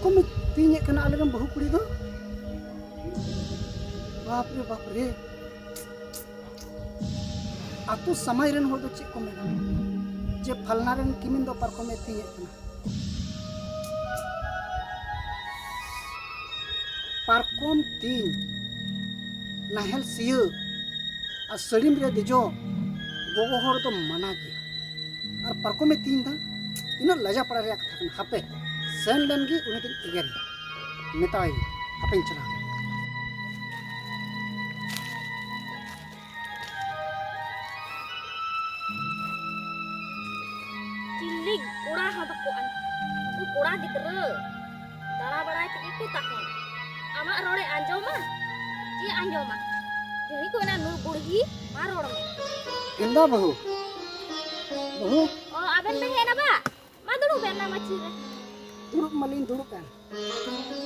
parkom tinya kena aliran bahu kuri do बाप रे बाप रे आतु समाज रेन होड़ दो चेक को मेना जे फलना रेन किमिन दो पार्को में तिये कना पार्कोम तीन नाहेल सिय आ सड़ीम रे दिजो गोगो होड़ दो मना गया और पार्को में तीन था इनो लजा पड़ा रे कथा sen lan gi unit igen metai apeng chana cilik ora hata ku an. Ku kurang dikere tara barai ti iku tak ngon rore anjo ma? Ci anjo ma? Jadi ku nan nu burhi maror indah bahu. Bahu. Oh aben behena ba? Madu ben nama cire duduk maling duduk kan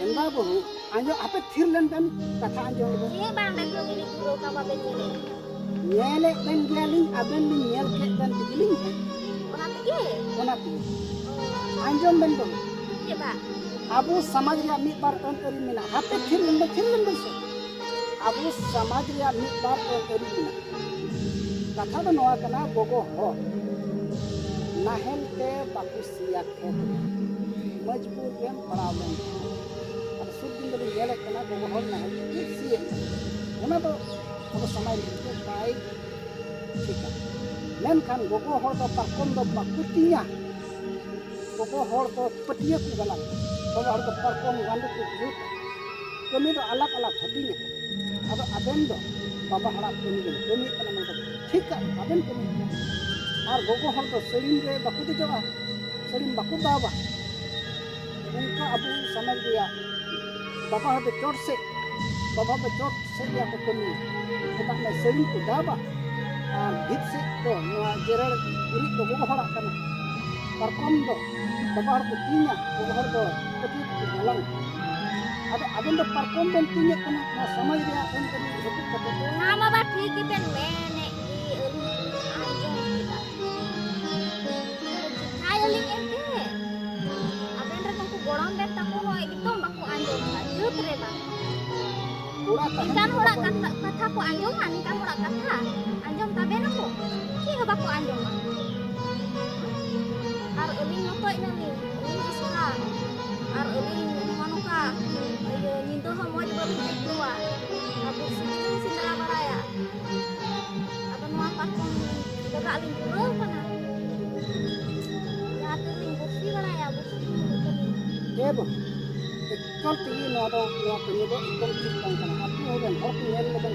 enggak bu anjo apa tir kan? Kata anjo ini iya, bang dan belum ini kau kau bentuk ini nyelek dan geling abang ini nyelek dan geling mana tuh anjo bentuk iya pak abu sama dia bar on apa tir lan tir abu sama dia bar on kiri kena bogoh oh. nahen te bagus siap नवा कना गोगो हो नाहेल ते बापू सिया खेत मजबूर बेम पड़ाव लेन और सुद दिन दो येले कना गोगो हो नाहेल ते Siya ona do abu samay te bai ठीक है मेनखान गोगो हर दो पारकम दो बाकुतिया गोगो हर दो पटिया को गलाम गोगो हर दो पारकम गांडू को जुट कमी दो अलग अलग हटिंग अब अबेन दो बाबा हड़ा कमी दो कमी कना मन दो ठीक है अबेन कमी और उनका अबू समझ गया बाबा हद चोट से बाबा हद चोट से गया को कमी ᱮᱴᱟᱜ ᱞᱮ ᱥᱮᱨᱮᱧ ᱠᱚ ᱫᱟᱵᱟ ᱟᱨ ᱜᱤᱛ ᱥᱮᱫ ᱫᱚ ᱱᱚᱣᱟ ᱡᱮᱨᱮᱲ ᱜᱩᱨᱤᱡ ᱫᱚ ᱜᱚᱜᱚ ᱦᱚᱲᱟᱜ ᱠᱟᱱᱟ ᱯᱟᱨᱠᱚᱢ ᱫᱚ ᱵᱟᱵᱟ ᱦᱚᱲ ᱠᱚ ᱛᱤᱧᱟ ᱜᱚᱜᱚ ᱦᱚᱲ ᱫᱚ ᱠᱟᱹᱴᱤᱡ ᱠᱚ ᱜᱟᱞᱟᱝ ᱟᱫᱚ ᱟᱵᱮᱱ ᱫᱚ ᱯᱟᱨᱠᱚᱢ ᱵᱮᱱ ᱛᱤᱧᱮᱫ ᱠᱟᱱᱟ ᱱᱚᱣᱟ ᱥᱚᱢᱟᱡᱽ ᱨᱮᱭᱟᱜ ᱟᱹᱱ ᱠᱟᱹᱢᱤ ᱦᱟᱹᱯᱤᱫ ᱠᱟᱛᱮᱫ ᱦᱟᱸ ᱵᱟᱵᱟ ᱴᱷᱤᱠ ᱜᱮᱵᱮᱱ ᱢᱮᱱ anjom ma ar uling ko ina ni. Uling isra ar uling mano ka ayo nyinto ho mo jbo ni tua abu sini sindara maraya aban ma pa ko daga aling puro kana ya tu ling kursi maraya kursi debo ekol ti no do no ko ni do ekol ti kan kana apu ho ben hok ni le ben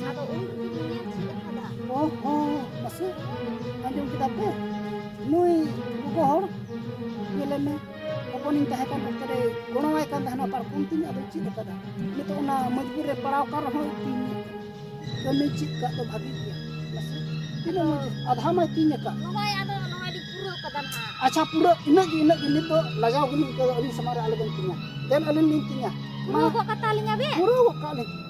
kada. Oh, oh, masih anjung kita pe. Nui buku hor, bila me, opening tahe kan dokter gonawai kan tahe par kunting ada cik kata. Itu na majbur re parau kar ho tinya. Kami cik ka to bhagi dia. Adha ka. Nohai di puro kadan ha. Acha pura ina gi ina gi nito lajau gini ke ali samara ben tinya. Dan ale nin tinya. Puro kok kata linya be? Pura.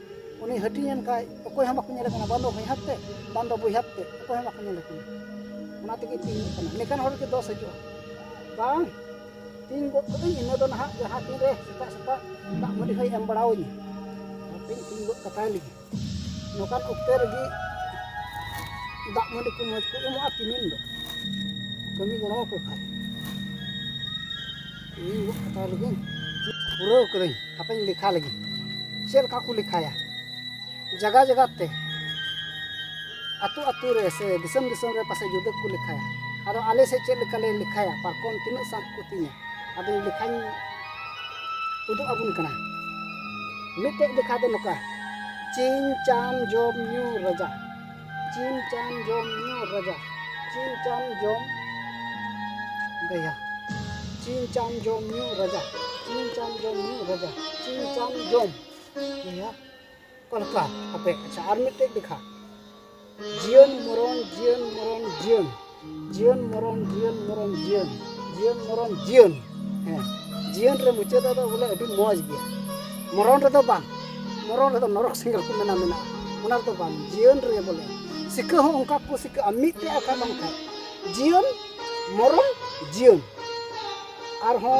ini hati kai, aku yang aku nyelak bandung punya hati, bandung punya hati, aku yang aku nyelak ini. Mana karena ini kan harus kita dosa juga. Bang, tinggi itu kan ini adalah hak deh, tak suka, tak mau dikasih yang. Tapi tinggi itu kali, ini kan di, tak mau dikasih mau cukup mau. Kami gak mau kok. Ini kita lagi, kurang kering, tapi ini kalah lagi. Cel kaku lihat ya. जगह जगह ते अतु से दिसम दिसम रे पासे जुदे को लिखाया अब आले से चेक लेका ले लिखाया पारकोन तीन सांग को तीना अब लिखाई उदु अबुन कना मिटे लिखा दे नका चीन चाम जोम न्यू रजा चीन चाम जोम न्यू रजा चीन चाम जोम गया चीन चाम जोम न्यू रजा चीन चाम जोम न्यू रजा चीन चाम जोम गया ᱪᱟᱱ ᱡᱚᱢ ᱜᱟᱭᱟ ᱚᱠᱟ ᱟᱯᱮ ᱟᱪᱪᱷᱟ ᱟᱨ ᱢᱤᱫᱴᱮᱡ ᱞᱮᱠᱷᱟ ᱡᱤᱭᱚᱱ ᱢᱚᱨᱚᱱ ᱡᱤᱭᱚᱱ ᱢᱚᱨᱚᱱ ᱡᱤᱭᱚᱱ jion moron jion moron jion jion moron jion eh jion re mucet ada boleh adi moj gaya moron re to bang moron re to norok single ku mena mena onar to bang jion re boleh sika ho ongka ku sika amit te aka bang kai jion moron jion ar ho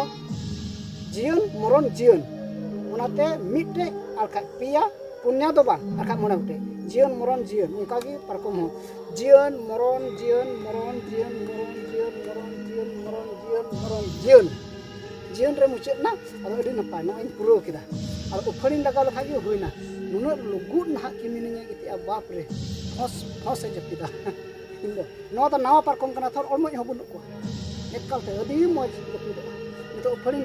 punya to bang akak mona ute jion moron jion ongka gi parkom ho jion moron jion moron jion moron jion moron jion moron jion moron jion jion re mucet na ado adi napa no in puro kita ado uparin dagal lagi gi huina nunut lugut na kimininya giti abap re hos hos aja kita indo no ta nawa parkom kana thor olmo hobun ko ekal te adi moj kita itu uparin